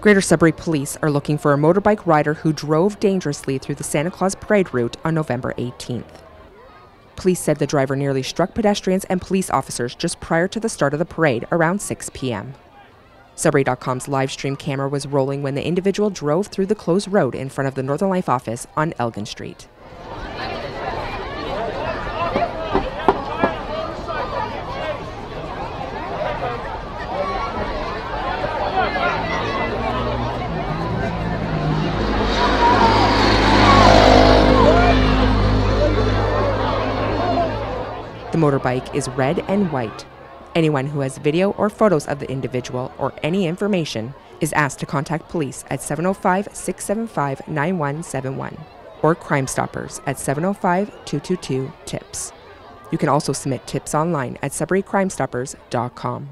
Greater Sudbury Police are looking for a motorbike rider who drove dangerously through the Santa Claus Parade route on November 18th. Police said the driver nearly struck pedestrians and police officers just prior to the start of the parade around 6 p.m. Sudbury.com's live stream camera was rolling when the individual drove through the closed road in front of the Northern Life office on Elgin Street. The motorbike is red and white. Anyone who has video or photos of the individual or any information is asked to contact police at 705 675 9171 or Crime Stoppers at 705 222 TIPS. You can also submit tips online at SudburyCrimeStoppers.com.